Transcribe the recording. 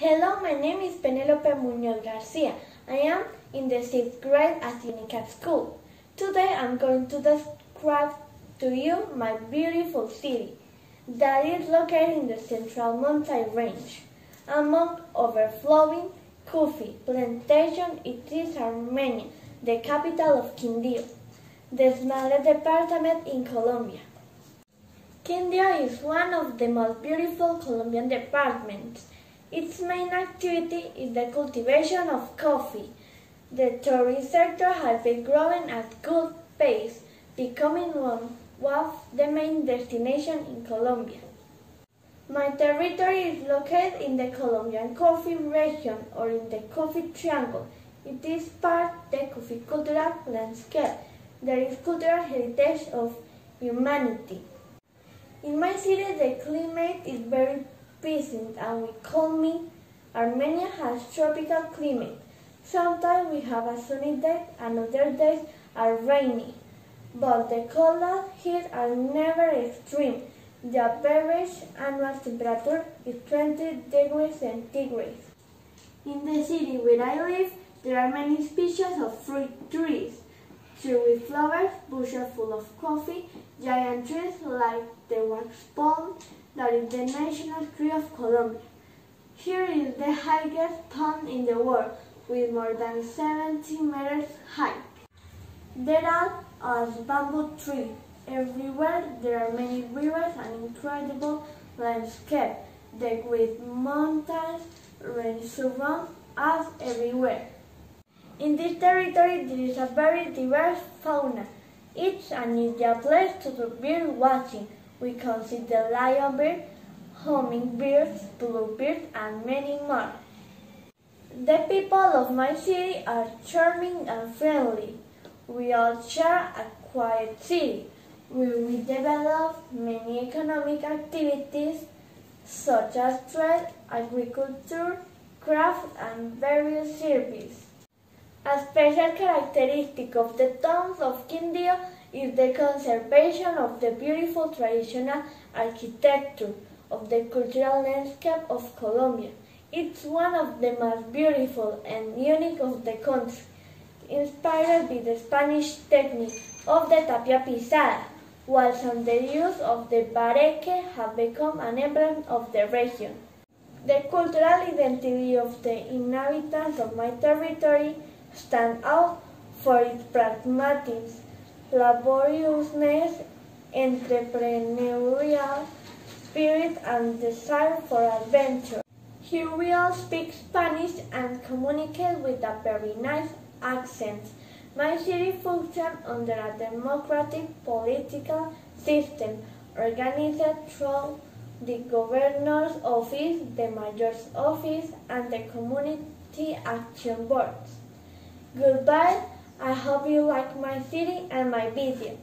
Hello, my name is Penelope Munoz Garcia. I am in the sixth grade at Unicat School. Today I'm going to describe to you my beautiful city that is located in the central mountain range. Among overflowing coffee plantation, it is Armenia, the capital of Quindío, the smallest department in Colombia. Quindío is one of the most beautiful Colombian departments. Its main activity is the cultivation of coffee. The tourist sector has been growing at good pace, becoming one of the main destinations in Colombia. My territory is located in the Colombian coffee region or in the coffee triangle. It is part of the coffee cultural landscape. There is cultural heritage of humanity. In my city, the climate is very pleasant and we call me Armenia has tropical climate. Sometimes we have a sunny day and other days are rainy. But the cold and heat are never extreme. The average annual temperature is 20 degrees centigrade. In the city where I live, there are many species of fruit trees. Trees with flowers, bushes full of coffee, giant trees like the wax palm, that is the national tree of Colombia. Here is the highest palm in the world, with more than 70 meters high. There are a bamboo tree. Everywhere there are many rivers and incredible landscape. The great mountains surround us everywhere. In this territory there is a very diverse fauna. It's an ideal place to bird watching. We can see the lionbird, hummingbirds, bluebird, and many more. The people of my city are charming and friendly. We all share a quiet city we develop many economic activities such as trade, agriculture, craft, and various services. A special characteristic of the towns of Quindío is the conservation of the beautiful traditional architecture of the cultural landscape of Colombia. It's one of the most beautiful and unique of the country, inspired by the Spanish technique of the tapia pisada, whilst the use of the bareque have become an emblem of the region. The cultural identity of the inhabitants of my territory stand out for its pragmatism, laboriousness, entrepreneurial spirit, and desire for adventure. He will speak Spanish and communicate with a very nice accent. My city functions under a democratic political system organized through the governor's office, the mayor's office, and the community action boards. Goodbye. I hope you like my city and my video.